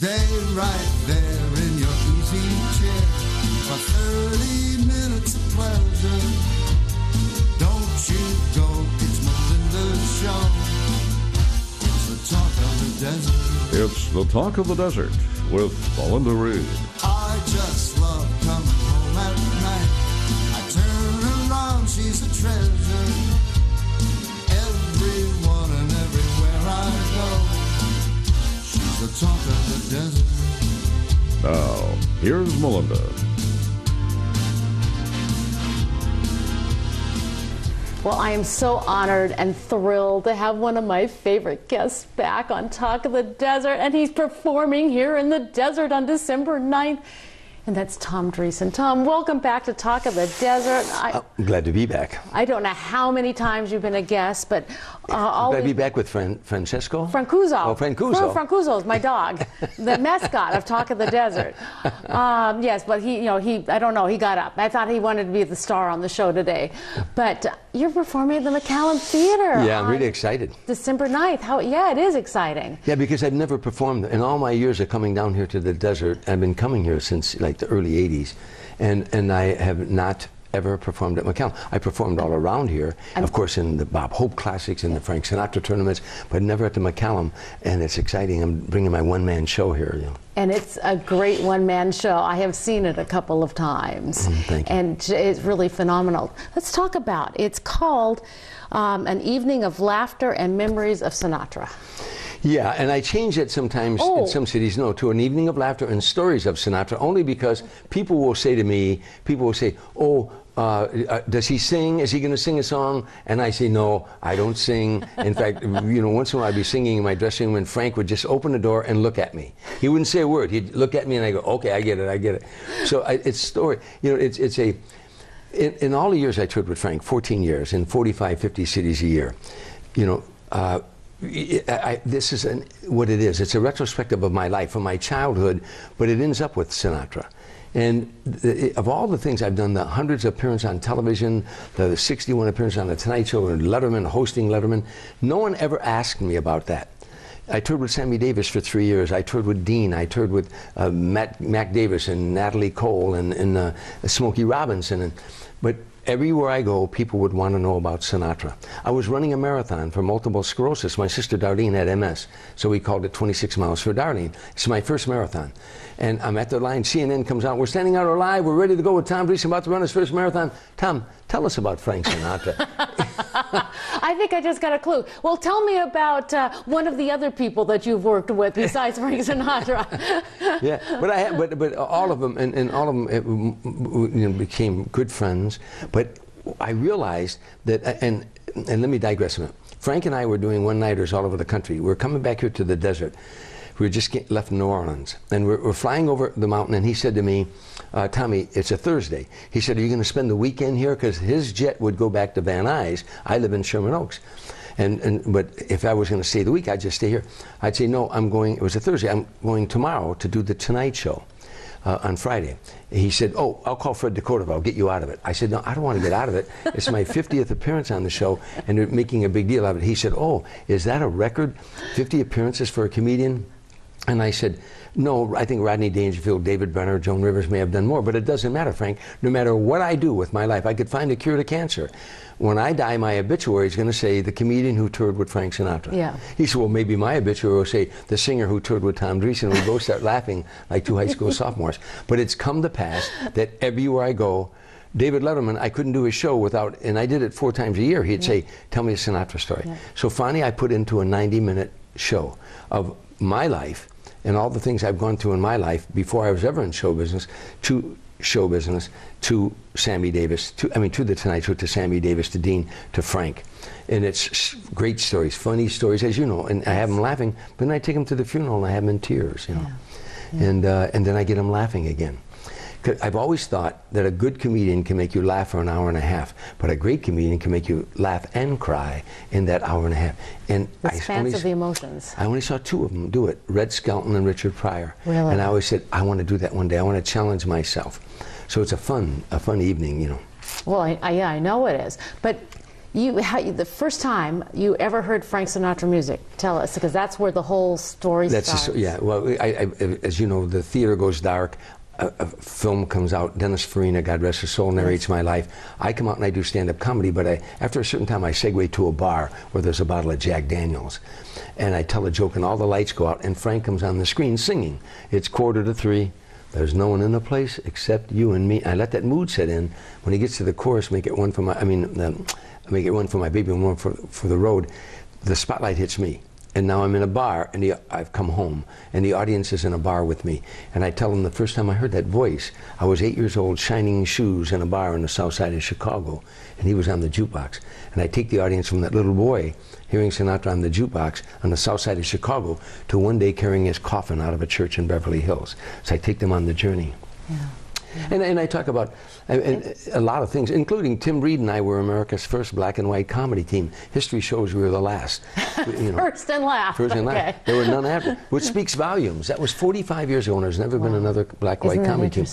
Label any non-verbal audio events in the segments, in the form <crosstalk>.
Stay right there in your easy chair for 30 minutes of pleasure. Don't you go, it's. It's the talk of the desert. It's the talk of the desert with Melinda Read. I just love coming home at night. I turn around, she's a treasure. Now, here's Melinda. Well, I am so honored and thrilled to have one of my favorite guests back on Talk of the Desert, and he's performing here in the desert on December 9th. And that's Tom Dreesen. Tom, welcome back to Talk of the Desert. I, I'm glad to be back. I don't know how many times you've been a guest, but uh, Glad to be back with Fran- Francesco. Francuso. Oh, Francuso. Fran- Francuso is my dog, <laughs> the mascot of Talk of the Desert. Um, yes, but he, you know, he, I don't know, he got up. I thought he wanted to be the star on the show today. But you're performing at the McCallum Theater. Yeah, I'm really excited. December 9th. How, yeah, it is exciting. Yeah, because I've never performed in all my years of coming down here to the desert. I've been coming here since like the early '80s, and and I have not ever performed at McCallum. I performed all around here, of course, in the Bob Hope Classics and the Frank Sinatra tournaments, but never at the McCallum. And it's exciting. I'm bringing my one-man show here. You know. And it's a great one man show. I have seen it a couple of times. Mm, thank you. And it's really phenomenal. Let's talk about It's called um, An Evening of Laughter and Memories of Sinatra. Yeah, and I change it sometimes Oh. in some cities, no, to an evening of laughter and stories of Sinatra, only because people will say to me, people will say, oh, uh, uh, does he sing? Is he going to sing a song? And I say, no, I don't sing. In fact, <laughs> you know, once in a while I'd be singing in my dressing room and Frank would just open the door and look at me. He wouldn't say a word. He'd look at me and I go, okay, I get it, I get it. So I, it's story, you know, it's, it's a, in, in all the years I toured with Frank, 14 years, in 45, 50 cities a year, you know, uh, I, this is an, what it is. It's a retrospective of my life, of my childhood, but it ends up with Sinatra. And the, of all the things I've done, the hundreds of appearances on television, the 61 appearances on The Tonight Show, and Letterman, hosting Letterman, no one ever asked me about that. I toured with Sammy Davis for three years. I toured with Dean. I toured with uh, Matt, Mac Davis and Natalie Cole and, and uh, Smokey Robinson. And, but everywhere I go, people would want to know about Sinatra. I was running a marathon for multiple sclerosis. My sister Darlene had MS, so we called it 26 miles for Darlene. It's my first marathon. And I'm at the line, CNN comes out, we're standing out live, we're ready to go with Tom Dreesen, about to run his first marathon. Tom, tell us about Frank Sinatra. <laughs> <laughs> I think I just got a clue. Well, tell me about uh, one of the other people that you've worked with besides <laughs> Frank Sinatra. yeah, but I had, but but all of them and, and all of them it, you know, became good friends. But I realized that, and and let me digress a minute. Frank and I were doing one-nighters all over the country. We were coming back here to the desert. We just get, left New Orleans, and we're, we're flying over the mountain. And he said to me, uh, "Tommy, it's a Thursday." He said, "Are you going to spend the weekend here?" Because his jet would go back to Van Nuys. I live in Sherman Oaks. And, and but if I was going to stay the week, I'd just stay here. I'd say no. I'm going. It was a Thursday. I'm going tomorrow to do the Tonight Show uh, on Friday. He said, "Oh, I'll call Fred de Cordova. I'll get you out of it." I said, "No, I don't want to get out of it. It's my 50th appearance on the show, and they're making a big deal of it." He said, "Oh, is that a record? 50 appearances for a comedian?" And I said, no, I think Rodney Dangerfield, David Brenner, Joan Rivers may have done more, but it doesn't matter, Frank. No matter what I do with my life, I could find a cure to cancer. When I die, my obituary is going to say the comedian who toured with Frank Sinatra. Yeah. He said, well, maybe my obituary will say the singer who toured with Tom Dreesen. We both start laughing like two high school <laughs> sophomores. But it's come to pass that everywhere I go, David Letterman, I couldn't do his show without, and I did it four times a year. He'd say, "Tell me a Sinatra story." So finally, I put into a 90-minute show of my life and all the things I've gone through in my life before I was ever in show business, to show business, to Sammy Davis, to I mean, to the Tonight Show, to Sammy Davis, to Dean, to Frank, and it's great stories, funny stories, as you know, and I have them laughing. But then I take them to the funeral and I have them in tears, you know, and uh, and then I get them laughing again. I've always thought that a good comedian can make you laugh for an hour and a half, but a great comedian can make you laugh and cry in that hour and a half. And The I expanse only of the emotions. I only saw two of them do it Red Skelton and Richard Pryor. Really? And I always said, I want to do that one day. I want to challenge myself. So it's a fun, a fun evening, you know. Well, I, I, yeah, I know it is. But You, how, the first time you ever heard Frank Sinatra music, tell us, because that's where the whole story That's starts. just, yeah. Well, I, I, as you know, the theater goes dark. A, a film comes out. Dennis Farina, God rest his soul, narrates my life. I come out and I do stand-up comedy, but I, after a certain time, I segue to a bar where there's a bottle of Jack Daniels, and I tell a joke, and all the lights go out, and Frank comes on the screen singing. It's quarter to three. There's no one in the place except you and me. I let that mood set in. When he gets to the chorus, make it one for my. I mean, um, make it one for my baby and one for for the road. The spotlight hits me, and now I'm in a bar, and the, I've come home, and the audience is in a bar with me. And I tell them the first time I heard that voice, I was eight years old, shining shoes in a bar on the south side of Chicago, and he was on the jukebox. And I take the audience from that little boy hearing Sinatra on the jukebox on the south side of Chicago to one day carrying his coffin out of a church in Beverly Hills. So I take them on the journey. And, and I talk about uh, uh, a lot of things, including Tim Reid and I were America's first black and white comedy team. History shows we were the last. <laughs> You know, First and last. First and okay. last. There were none after, which speaks volumes. That was 45 years ago, and there's never been another black white comedy team.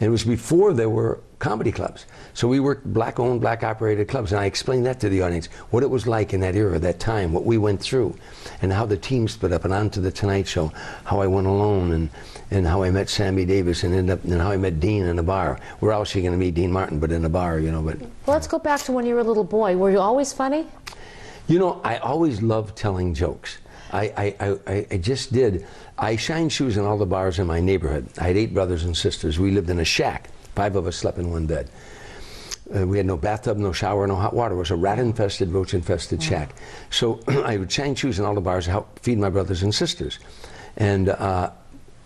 And it was before there were comedy clubs. So we worked black owned, black operated clubs, and I explained that to the audience what it was like in that era, that time, what we went through, and how the team split up, and on to the Tonight Show, how I went alone, and, and how I met Sammy Davis, and, ended up, and how I met Dean in a bar. Where else are you going to meet Dean Martin but in a bar, you know? But Well, let's go back to when you were a little boy. Were you always funny? You know, I always loved telling jokes. I, I, I- I, just did. I shined shoes in all the bars in my neighborhood. I had eight brothers and sisters. We lived in a shack. Five of us slept in one bed. Uh, we had no bathtub, no shower, no hot water. It was a rat-infested, roach-infested shack. So <clears throat> I would shine shoes in all the bars to help feed my brothers and sisters. And uh,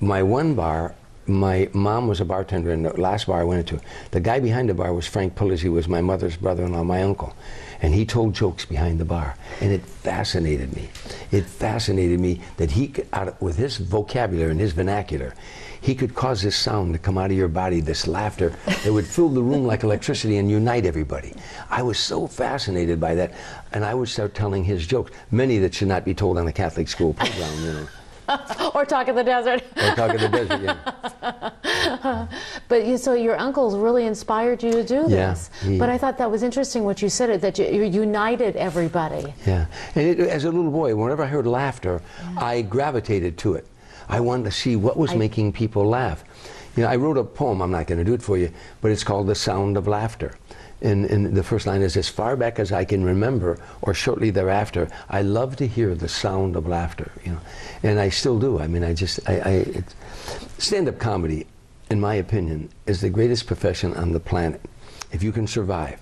my one bar, my mom was a bartender in the last bar I went into. The guy behind the bar was Frank Pulizzi, was my mother's brother-in-law, my uncle. And he told jokes behind the bar. And it fascinated me. It fascinated me that he could, of, with his vocabulary and his vernacular, he could cause this sound to come out of your body, this laughter that would fill the room like electricity and unite everybody. I was so fascinated by that, and I would start telling his jokes, many that should not be told on a Catholic school playground, you know. <laughs> or Talk of the Desert? Or talk of the desert, yeah. <laughs> But you, so your uncles really inspired you to do Yeah, this. he- But I thought that was interesting what you said, that you, you united everybody. Yeah, and it, as a little boy, whenever I heard laughter, I gravitated to it. I wanted to see what was I- making people laugh. You know, I wrote a poem. I'm not going to do it for you, but it's called "The Sound of Laughter." And, and the first line is, "As far back as I can remember, or shortly thereafter, I love to hear the sound of laughter." You know, and I still do. I mean, I just, I, I it, stand-up comedy, in my opinion, is the greatest profession on the planet. If you can survive,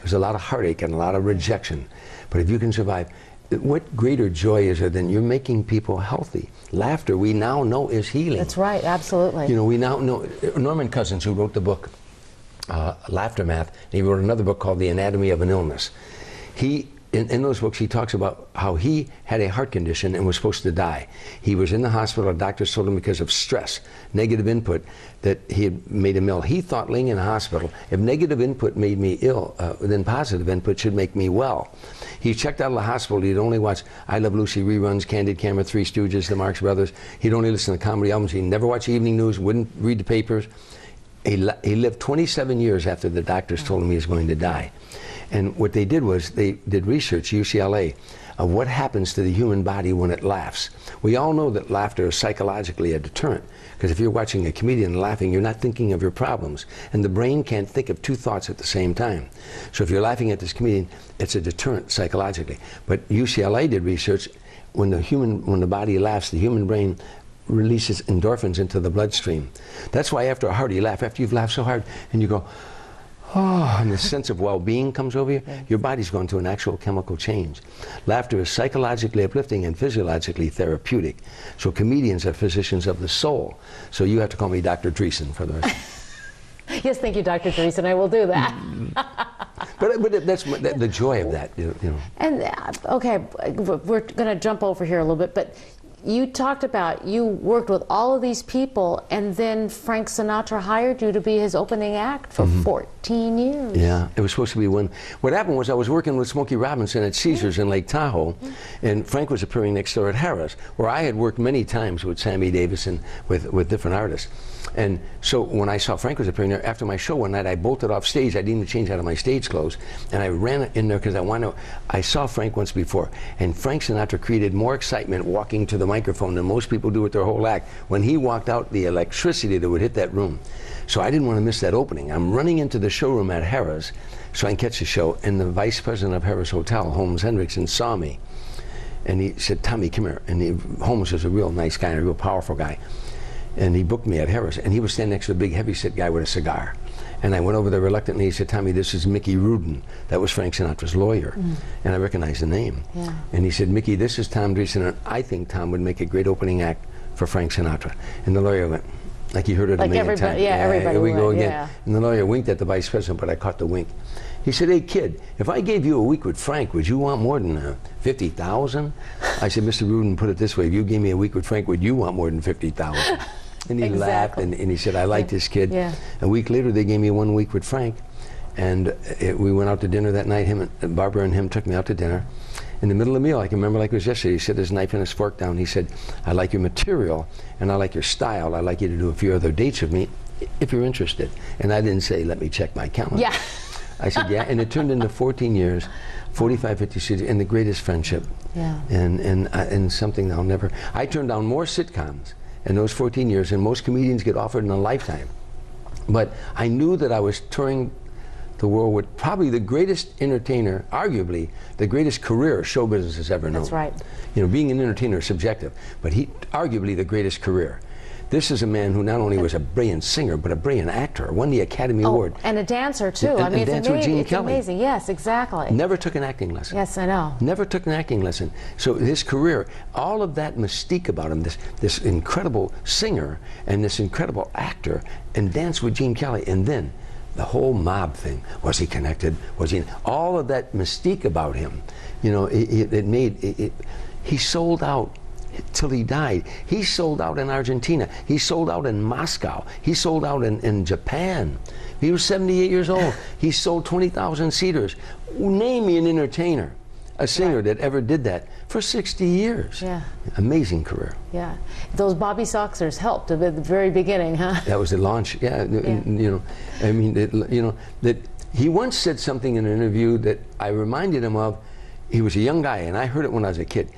there's a lot of heartache and a lot of rejection, but if you can survive, what greater joy is there than you're making people healthy? Laughter, we now know, is healing. That's right, absolutely. You know, we now know Norman Cousins, who wrote the book uh, Laughter Math, and he wrote another book called The Anatomy of an Illness. He, in, in those books, he talks about how he had a heart condition and was supposed to die. He was in the hospital. Doctors told him because of stress, negative input, that he had made him ill. He thought, laying in the hospital, if negative input made me ill, uh, then positive input should make me well. He checked out of the hospital. He'd only watch I Love Lucy reruns, Candid Camera, Three Stooges, The Marx Brothers. He'd only listen to comedy albums. He'd never watch evening news, wouldn't read the papers. He, he lived 27 years after the doctors told him he was going to die. And what they did was they did research, UCLA, of what happens to the human body when it laughs. We all know that laughter is psychologically a deterrent. Because if you're watching a comedian laughing, you're not thinking of your problems. And the brain can't think of two thoughts at the same time. So if you're laughing at this comedian, it's a deterrent psychologically. But UCLA did research when the human when the body laughs, the human brain releases endorphins into the bloodstream. That's why after a hearty laugh, after you've laughed so hard, and you go, oh, and the <laughs> sense of well-being comes over you, your body's going through an actual chemical change. Laughter is psychologically uplifting and physiologically therapeutic. So comedians are physicians of the soul. So you have to call me Dr. Dreesen for the rest. <laughs> yes, thank you, Dr. And I will do that. <laughs> but, but that's the, the joy of that, you you know. And uh, okay, we're going to jump over here a little bit, but you talked about you worked with all of these people, and then Frank Sinatra hired you to be his opening act for 14 years. Mm-hmm. Yeah, it was supposed to be one. What happened was I was working with Smokey Robinson at Caesars in Lake Tahoe, and Frank was appearing next door at Harrah's, where I had worked many times with Sammy Davis and with, with different artists. And so when I saw Frank was appearing there, after my show one night, I bolted off stage. I didn't even change out of my stage clothes, and I ran in there because I wanted. To, I saw Frank once before, and Frank Sinatra created more excitement walking to the microphone than most people do with their whole act. When he walked out, the electricity that would hit that room. So I didn't want to miss that opening. I'm running into the showroom at Harrah's so I can catch the show, and the vice president of Harrah's Hotel, Holmes Hendrickson, saw me. And he said, Tommy, come here. And he, Holmes was a real nice guy, a real powerful guy. And he booked me at Harrah's, and he was standing next to a big heavyset guy with a cigar. And I went over there reluctantly. He said, Tommy, this is Mickey Rudin. That was Frank Sinatra's lawyer. And I recognized the name. Yeah. And he said, Mickey, this is Tom Dreesen, and I think Tom would make a great opening act for Frank Sinatra. And the lawyer went, like he heard it Like a million times. yeah, everybody Here we go again. yeah. And the lawyer winked at the vice president, but I caught the wink. He said, "Hey kid, if I gave you a week with Frank, would you want more than uh, fifty thousand? I said, "Mr. Rudin, put it this way: If you gave me a week with Frank, would you want more than fifty thousand? And he laughed and, and he said, "I like this kid." Yeah. A week later, they gave me one week with Frank, and it, we went out to dinner that night. Him and Barbara and him took me out to dinner. In the middle of the meal, I can remember like it was yesterday. He set his knife and his fork down. He said, "I like your material and I like your style. I'd like you to do a few other dates with me, if you're interested." And I didn't say, "Let me check my calendar." Yeah. <laughs> I said, "Yeah," and it turned into 14 years, 45, 50 cities, and the greatest friendship. Yeah. And and uh, and something I'll never. I turned down more sitcoms in those 14 years and most comedians get offered in a lifetime. But I knew that I was touring the world with probably the greatest entertainer, arguably the greatest career show business has ever known. That's right. You know, being an entertainer is subjective, but he arguably the greatest career. This is a man who not only was a brilliant singer, but a brilliant actor, won the Academy Oh, Award. and a dancer too. And- I mean, it's, dancer amazing. Gene it's amazing. Yes, exactly. Never took an acting lesson. Yes, I know. Never took an acting lesson. So his career, all of that mystique about him, this this incredible singer and this incredible actor, and dance with Gene Kelly, and then the whole mob thing. Was he connected? Was he? All of that mystique about him, you know, it, it, it made it, it, he sold out. Till he died. He sold out in Argentina. He sold out in Moscow. He sold out in, in Japan. He was 78 years old. He sold 20,000 seaters. Name me an entertainer, a singer that ever did that for 60 years. Yeah. Amazing career. Yeah. Those Bobby Soxers helped at the very beginning, huh? That was the launch. Yeah, n- you know, I mean, it, you know that he once said something in an interview that I reminded him of. He was a young guy, and I heard it when I was a kid.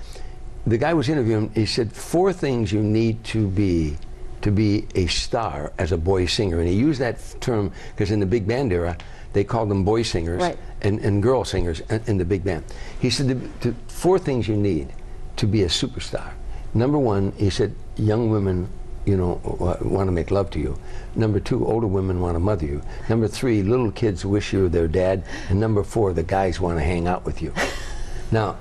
The guy was interviewing. He said four things you need to be to be a star as a boy singer, and he used that term because in the big band era, they called them boy singers Right. and, and girl singers in, in the big band. He said the, the four things you need to be a superstar. Number one, he said, young women, you know, want to make love to you. Number two, older women want to mother you. Number three, little kids wish you were their dad. And number four, the guys want to hang out with you. <laughs> Now,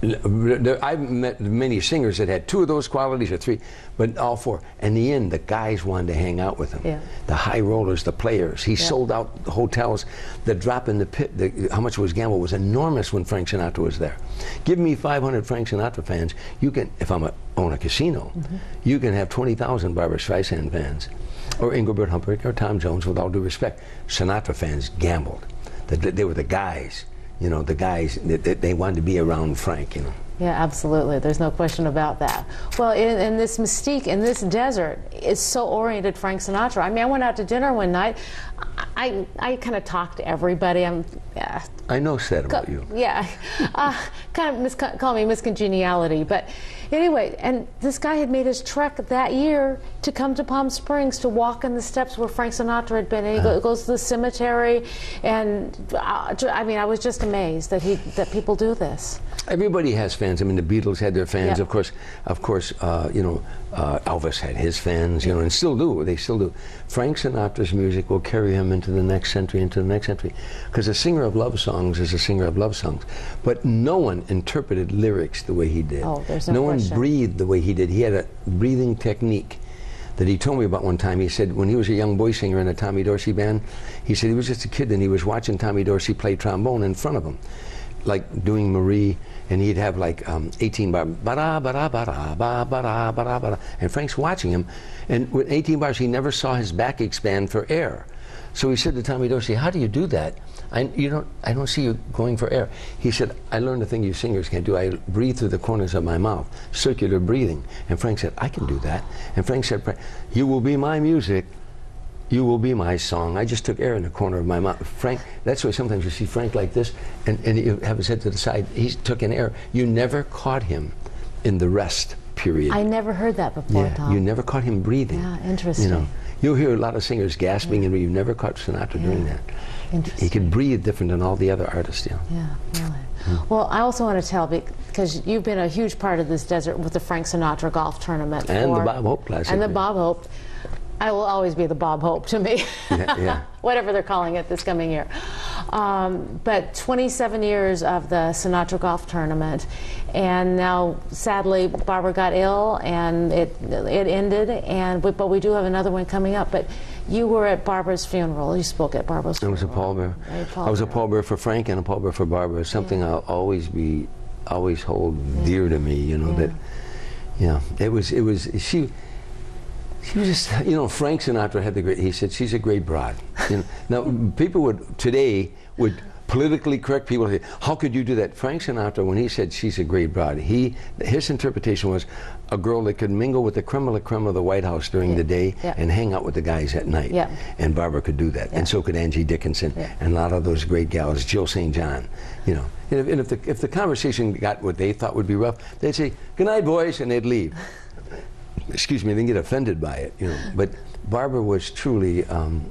I've met many singers that had two of those qualities or three, but all four. In the end, the guys wanted to hang out with him. Yeah. The high rollers, the players. He sold out hotels. The drop in the pit, the, how much was gambled was enormous when Frank Sinatra was there. Give me 500 Frank Sinatra fans. You can, if I'm a, own a casino, mm-hmm. you can have 20,000 Barbra Streisand fans, or Engelbert Humperdinck, or Tom Jones. With all due respect, Sinatra fans gambled. That they, they were the guys. You know, the guys that they wanted to be around Frank. You know. Yeah, absolutely. There's no question about that. Well, in, in this mystique, in this desert, is so oriented Frank Sinatra. I mean, I went out to dinner one night. I, I kind of talked to everybody. I'm, yeah, I know that about you. yeah, <laughs> uh, kind of mis- call me miscongeniality, but anyway, and this guy had made his trek that year to come to Palm Springs to walk in the steps where Frank Sinatra had been. And he go, goes to the cemetery, and uh, I mean, I was just amazed that he that people do this. Everybody has fans. I mean, the Beatles had their fans. Yeah. Of course, of course, uh, you know, uh, Elvis had his fans. You know, and still do. They still do. Frank Sinatra's music will carry him into the next century, into the next century, because a singer of love songs is a singer of love songs. But no one interpreted lyrics the way he did. Oh, there's no one question. breathed the way he did. He had a breathing technique that he told me about one time. He said when he was a young boy singer in a Tommy Dorsey band, he said he was just a kid and he was watching Tommy Dorsey play trombone in front of him. Like doing Marie, and he'd have like um, 18 bars, ba-da, ba-da, ba-da, ba, ba-da, ba-da, ba-da. And Frank's watching him, and with 18 bars, he never saw his back expand for air. So he said to Tommy Dorsey, how do you do that? I, you don't, I don't see you going for air. He said, I learned a thing you singers can't do. I breathe through the corners of my mouth, circular breathing. And Frank said, I can do that. And Frank said, you will be my music. You will be my song. I just took air in the corner of my mouth. Frank, that's why sometimes you see Frank like this, and, and you have his head to the side. He took an air. You never caught him in the rest period. I never heard that before, yeah, Tom. you never caught him breathing. Yeah, interesting. You know, you'll hear a lot of singers gasping, and you've never caught Sinatra doing that. Interesting. He could breathe different than all the other artists. Yeah. Yeah, really. Well, I also want to tell because you've been a huge part of this desert with the Frank Sinatra golf tournament And the Bob Hope Classic. and the Bob Hope. I will always be the Bob Hope to me. Yeah, yeah. <laughs> Whatever they're calling it this coming year. Um, but 27 years of the Sinatra golf tournament, and now sadly Barbara got ill and it it ended. And we, but we do have another one coming up. But you were at Barbara's funeral. You spoke at Barbara's I funeral. was a pallbearer. I was a pallbearer. for Frank and a pallbearer for Barbara. Something I'll always be, always hold dear to me. You know Yeah. that. Yeah, it was. It was. She. She was just. You know, Frank Sinatra had the great. He said she's a great broad. You know, <laughs> now people would today would politically correct people say, how could you do that? Frank Sinatra, when he said she's a great broad, he his interpretation was a girl that could mingle with the creme de la creme of the White House during the day Yeah. and hang out with the guys at night. Yeah. And Barbara could do that, Yeah. and so could Angie Dickinson, Yeah. and a lot of those great gals, Jill St. John, you know. And if, and if the if the conversation got what they thought would be rough, they'd say, "Good night, boys," and they'd leave. Excuse me, they get offended by it, you know. But Barbara was truly, um,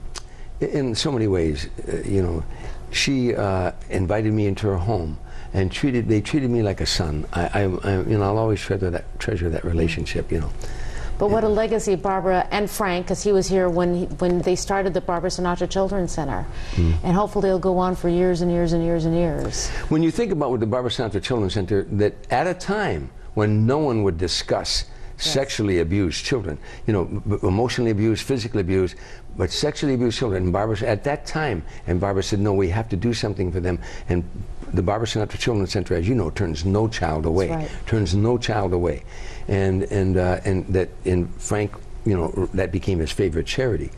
in so many ways, uh, you know, she uh, invited me into her home and treated they treated me like a son. I, I, I you know, I'll always treasure that treasure that relationship, you know. But what a legacy Barbara and Frank, because he was here when he, when they started the Barbara Sinatra Children's Center, Hmm. and hopefully it'll go on for years and years and years and years. When you think about with the Barbara Sinatra Children's Center, that at a time when no one would discuss sexually abused children, you know, b- emotionally abused, physically abused, but sexually abused children, and Barbara at that time, and Barbara said, no, we have to do something for them, and the Barbara Sinatra Children's Center, as you know, turns no child away, right. turns no child away, and and uh, and that and Frank, you know, that became his favorite charity.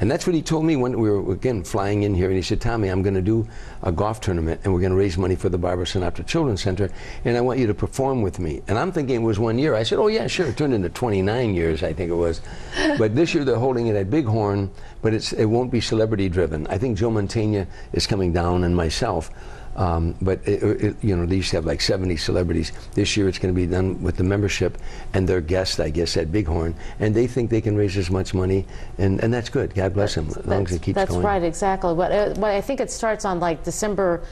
And that's what he told me when we were, again, flying in here. And he said, Tommy, I'm going to do a golf tournament and we're going to raise money for the Barbara Sinatra Children's Center. And I want you to perform with me. And I'm thinking it was one year. I said, oh, yeah, sure. It turned into 29 years, I think it was. <laughs> but this year they're holding it at Bighorn, but it's, it won't be celebrity driven. I think Joe Mantegna is coming down and myself. Um, but it, it, you know, they used to have like 70 celebrities. This year, it's going to be done with the membership and their guests, I guess, at Bighorn, and they think they can raise as much money, and, and that's good. God bless them, as long as it keeps that's going. right, exactly. But, uh, but I think it starts on like December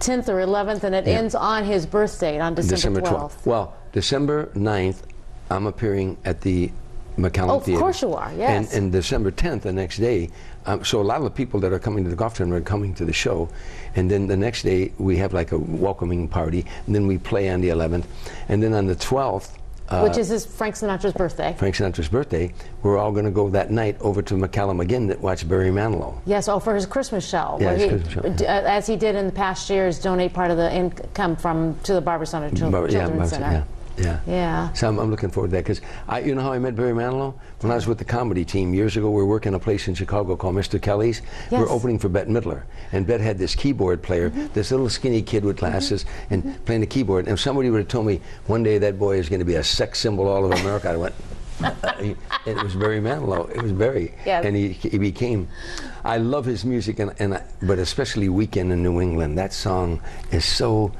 10th or 11th, and it Yeah. ends on his birthday on December, 12th. Well, December 9th, I'm appearing at the McCallum Oh, of Theater. course you are, yes. And, and December 10th, the next day, um, so a lot of the people that are coming to the golf tournament are coming to the show, and then the next day we have like a welcoming party, and then we play on the 11th, and then on the 12th. Uh, which is his Frank Sinatra's birthday. Frank Sinatra's birthday, we're all going to go that night over to McCallum again to watch Barry Manilow. Yes, oh, for his Christmas show. Yeah, his he, Christmas show, uh, As he did in the past years, donate part of the income from to the Barbara Chil- Bar- yeah, Children's Center. yeah, yeah. Yeah. So I'm, I'm looking forward to that because I, you know how I met Barry Manilow? When I was with the comedy team years ago, we were working a place in Chicago called Mr. Kelly's. We Yes. were opening for Bette Midler, and Bette had this keyboard player, Mm-hmm. this little skinny kid with glasses, mm-hmm. and mm-hmm. playing the keyboard. And if somebody would have told me one day that boy is going to be a sex symbol all over America, I went. Uh, it was Barry Manilow. It was Barry, Yes. and he, he became. I love his music, and, and I, but especially "Weekend in New England." That song is so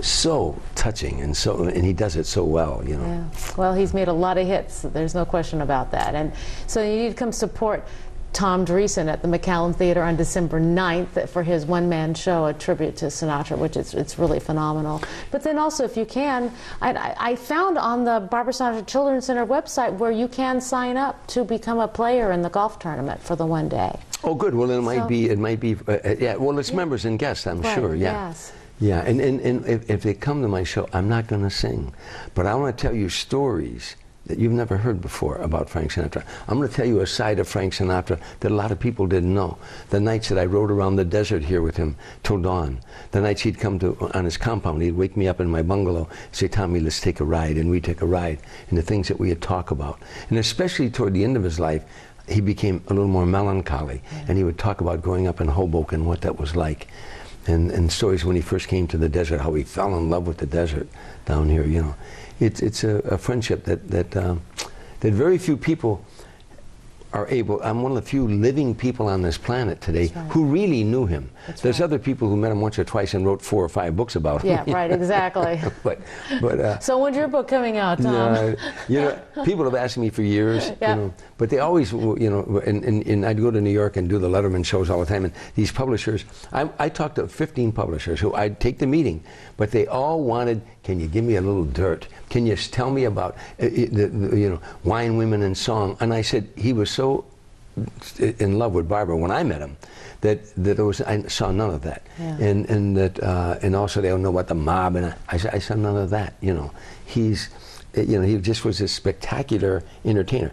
so touching and so and he does it so well you know Yeah. Well, he's made a lot of hits. There's no question about that. And so you need to come support Tom Dreesen at the McCallum Theater on December 9th for his one-man show, a tribute to Sinatra, which is it's really phenomenal. But then also, if you can, I, I found on the Barbara Sinatra Children's Center website where you can sign up to become a player in the golf tournament for the one day. oh good well it might be it might be uh, uh, yeah well it's members and guests i'm Right, sure yeah yes. Yeah and, and, and if, if they come to my show i'm not going to sing but i want to tell you stories that you've never heard before about Frank Sinatra. I'm going to tell you a side of Frank Sinatra that a lot of people didn't know. The nights that I rode around the desert here with him till dawn, the nights he'd come to on his compound, he'd wake me up in my bungalow, say, "Tommy, let's take a ride," and we'd take a ride, and the things that we would talk about, and especially toward the end of his life. He became a little more melancholy, mm. and he would talk about growing up in Hoboken, what that was like, and, and stories when he first came to the desert, how he fell in love with the desert down here. You know, it's it's a, a friendship that that um, that very few people are able. I'm one of the few living people on this planet today right. who really knew him. That's There's right. other people who met him once or twice and wrote four or five books about him. Yeah, right, <laughs> exactly. but but. Uh, So when's your book coming out, Tom? you know, <laughs> people have asked me for years, Yeah. you know, but they always, you know, and, and, and I'd go to New York and do the Letterman shows all the time, and these publishers, I, I talked to 15 publishers who I'd take the meeting, but they all wanted, can you give me a little dirt? Can you tell me about, uh, uh, the, the, you know, wine, women, and song? And I said, he was so in love with Barbara when I met him that that there was I saw none of that. Yeah. and and that uh, and also they don't know about the mob and I, I, I saw none of that you know. He's uh, you know he just was a spectacular entertainer.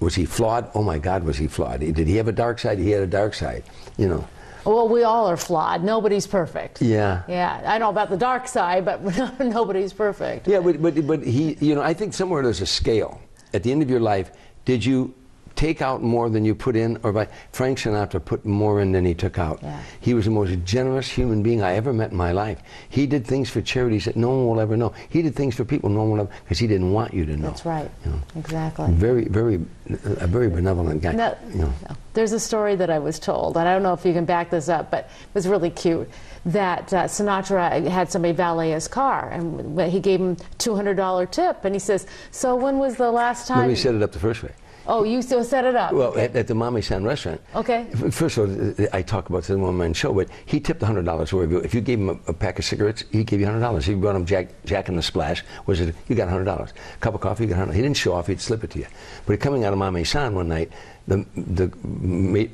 Was he flawed? Oh my God was he flawed. Did he have a dark side? He had a dark side you know Well, we all are flawed. Nobody's perfect. yeah Yeah, I know about the dark side, but <laughs> nobody's perfect. Yeah, but, but, but he, you know, I think somewhere there's a scale. At the end of your life, did you take out more than you put in? Or by Frank Sinatra put more in than he took out. Yeah. He was the most generous human being I ever met in my life. He did things for charities that no one will ever know. He did things for people no one will ever, because he didn't want you to know. That's right. You know, Exactly. very, very, a very benevolent guy. No, you know. no. There's a story that I was told, and I don't know if you can back this up, but it was really cute. That uh, Sinatra had somebody valet his car, and he gave him $200 tip, and he says, "So when was the last time?" Let me set it up the first way. Oh, you still set it up. Well, at, at the Mami San restaurant. Okay. First of all, I talk about this in one man show, but he tipped hundred dollars worth. If you gave him a, a pack of cigarettes, he gave you hundred dollars. He brought him Jack, Jack and the Splash, was it? You got hundred dollars. A cup of coffee, you got hundred. He didn't show off; he'd slip it to you. But coming out of Mami San one night, the the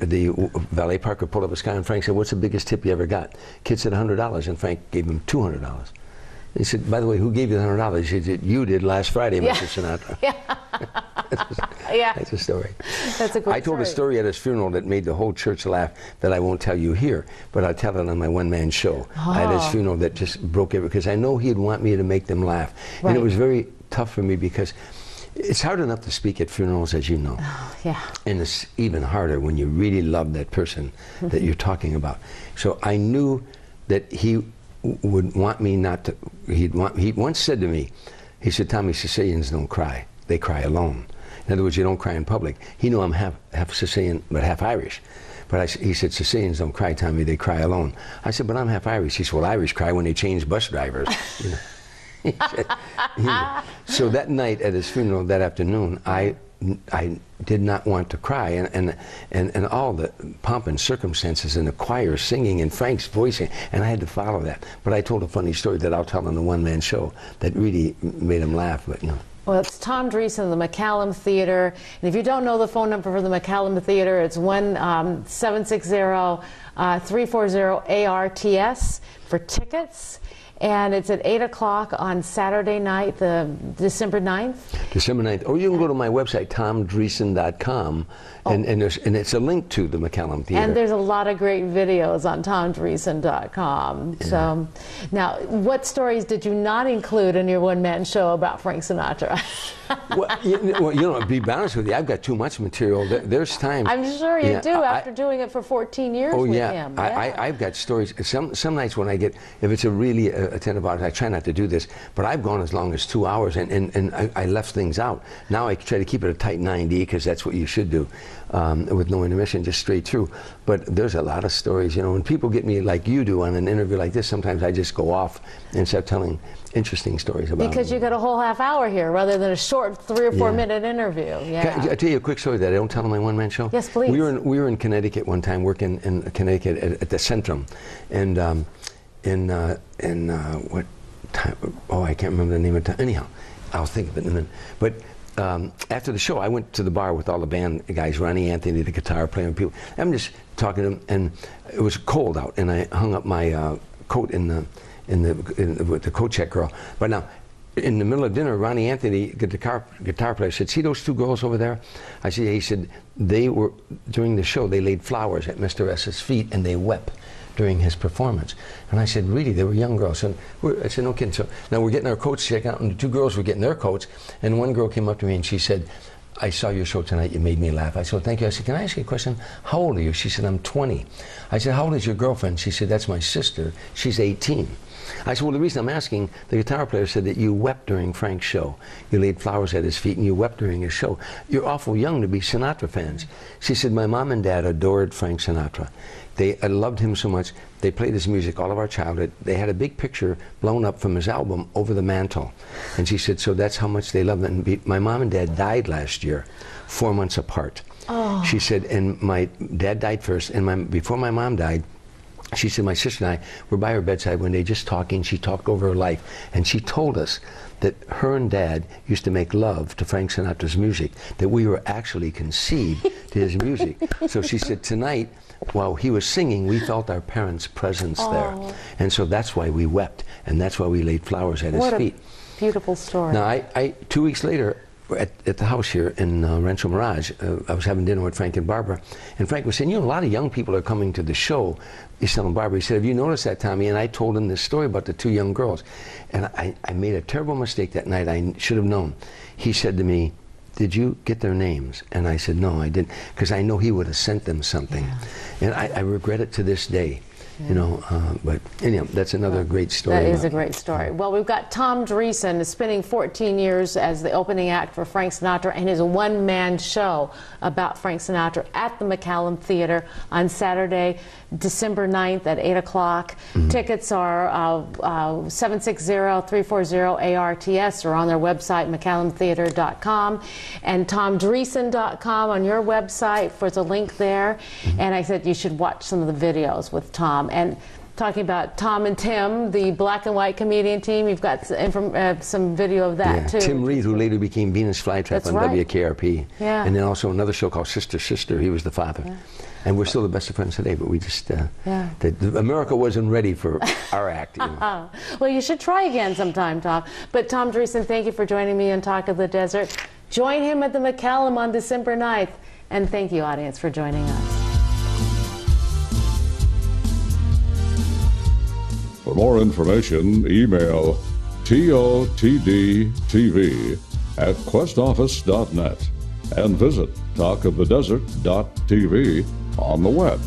the valet parker pulled up his car, and Frank said, "What's the biggest tip you ever got?" Kid said hundred dollars, and Frank gave him two hundred dollars. He said, "By the way, who gave you the hundred dollars?" He said, "You did last Friday, Yeah. Mr. Sinatra." <laughs> <laughs> yeah, That's a story. that's a great I told a story. story at his funeral that made the whole church laugh that I won't tell you here, but I'll tell it on my one man show at his Oh. funeral that just broke every because I know he'd want me to make them laugh. And it was very tough for me because it's hard enough to speak at funerals, as you know. Oh, yeah. And it's even harder when you really love that person that mm-hmm. you're talking about. So I knew that he would want me not to. He'd want. He once said to me, he said, "Tommy, Sicilians don't cry; they cry alone. In other words, you don't cry in public." He knew I'm half half Sicilian, but half Irish. But I, he said, Sicilians don't cry, Tommy, they cry alone. I said, but I'm half Irish. He said, well, Irish cry when they change bus drivers. <laughs> You know. <laughs> Said- so that night at his funeral that afternoon, I, I did not want to cry, and, and, and, and all the pomp and circumstances and the choir singing and Frank's voicing, and I had to follow that. But I told a funny story that I'll tell in the one-man show that really made him laugh. But you know, Well, it's Tom Dreesen, the McCallum Theater. And if you don't know the phone number for the McCallum Theater, it's um, 1 760 uh, 340 ARTS for tickets. And it's at 8 o'clock on Saturday night, the December 9th. December 9th. Or you can go to my website, tomdreesen.com, oh. and, and, there's, and it's a link to the McCallum Theater. And there's a lot of great videos on tomdreesen.com. So, now, what stories did you not include in your one man show about Frank Sinatra? <laughs> well, you, well, you know, to be honest with you, I've got too much material. There's time. I'm sure you Yeah, do I- after doing it for 14 years Oh with yeah, him. I, Yeah. I, I've got stories. Some some nights when I get, if it's a really uh, uh, attentive audience, I try not to do this, but I've gone as long as two hours, and, and, and I, I left things out. Now I try to keep it a tight 90 because that's what you should do, um, with no intermission, just straight through. But there's a lot of stories, you know. When people get me like you do on an interview like this, sometimes I just go off and start telling interesting stories about. Because them. you got a whole half hour here rather than a short three or four Yeah. minute interview. Yeah. Can I, I tell you a quick story that I don't tell on my one man show? Yes, please. We were in, we were in Connecticut one time, working in Connecticut at, at the Centrum, and um, in uh, in uh, what time? Oh, I can't remember the name of time. Anyhow, I'll think of it in a minute. But um, after the show, I went to the bar with all the band guys, Ronnie Anthony, the guitar player, and people. I'm just talking to them, and it was cold out, and I hung up my uh, coat in the in the, in the with the coat check girl. But now in the middle of dinner, Ronnie Anthony, the guitar, guitar player, said, "See those two girls over there?" I said, yeah. "He said they were during the show. They laid flowers at Mr. S's feet and they wept." During his performance, and I said, "Really? They were young girls." And I said, "No kidding." So now we're getting our coats checked out, and the two girls were getting their coats. And one girl came up to me and she said, I saw your show tonight. You made me laugh. I said, thank you. I said, can I ask you a question? How old are you? She said, I'm 20. I said, how old is your girlfriend? She said, that's my sister. She's 18. I said, well, the reason I'm asking, the guitar player said that you wept during Frank's show. You laid flowers at his feet and you wept during his show. You're awful young to be Sinatra fans. She said, my mom and dad adored Frank Sinatra. They I loved him so much. They played his music all of our childhood. They had a big picture blown up from his album over the mantle. And she said, so that's how much they loved be, my mom and dad died last year, four months apart. Oh. She said, and my dad died first, and my, before my mom died, she said, my sister and I were by her bedside one day just talking. She talked over her life, and she told us that her and dad used to make love to Frank Sinatra's music, that we were actually conceived to his music. <laughs> So she said, tonight, while he was singing, we felt our parents' presence there. And so that's why we wept, and that's why we laid flowers at his What a feet. beautiful story. Now, I, I, two weeks later, at, at the house here in uh, Rancho Mirage, uh, I was having dinner with Frank and Barbara, and Frank was saying, you know, a lot of young people are coming to the show. He's telling Barbara, he said, have you noticed that, Tommy? And I told him this story about the two young girls. And I, I made a terrible mistake that night. I should have known. He said to me, did you get their names? And I said, no, I didn't, because I know he would have sent them something. And I, I regret it to this day. You know, uh, but anyhow, that's another great story. That is a great story. Well, we've got Tom Dreesen spending 14 years as the opening act for Frank Sinatra and his one-man show about Frank Sinatra at the McCallum Theater on Saturday, December 9th at 8 o'clock. Mm-hmm. Tickets are uh, uh, 760-340-ARTS or on their website, McCallumtheater.com, and TomDreesen.com on your website for the link there. Mm-hmm. And I said you should watch some of the videos with Tom. And talking about Tom and Tim, the black and white comedian team. You've got some, uh, some video of that Yeah, too. Tim Reid, who later became Venus Flytrap That's on right. WKRP. Yeah. And then also another show called Sister Sister. He was the father. And we're still the best of friends today, but we just, uh, Yeah. the, the- America wasn't ready for our act. You know. <laughs> Well, you should try again sometime, Tom. But Tom Dreesen, thank you for joining me on Talk of the Desert. Join him at the McCallum on December 9th. And thank you, audience, for joining us. More information, email totdtv at questoffice.net and visit talkofthedesert.tv on the web.